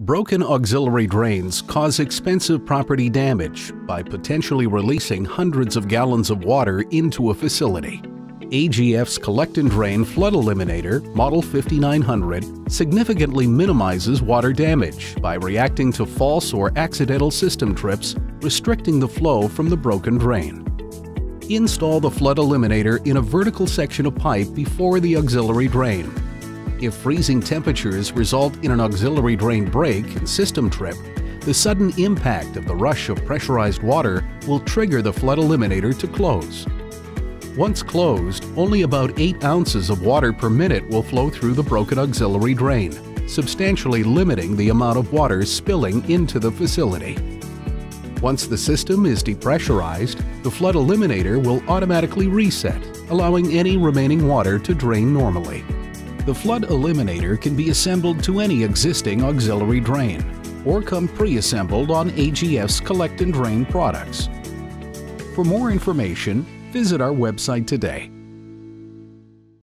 Broken auxiliary drains cause expensive property damage by potentially releasing hundreds of gallons of water into a facility. AGF's Collect and Drain Flood Eliminator, Model 5900, significantly minimizes water damage by reacting to false or accidental system trips, restricting the flow from the broken drain. Install the flood eliminator in a vertical section of pipe before the auxiliary drain if freezing temperatures result in an auxiliary drain break and system trip, the sudden impact of the rush of pressurized water will trigger the flood eliminator to close. Once closed, only about 8 ounces of water per minute will flow through the broken auxiliary drain, substantially limiting the amount of water spilling into the facility. Once the system is depressurized, the flood eliminator will automatically reset, allowing any remaining water to drain normally. The flood eliminator can be assembled to any existing auxiliary drain or come pre-assembled on AGF's Collect and Drain products. For more information, visit our website today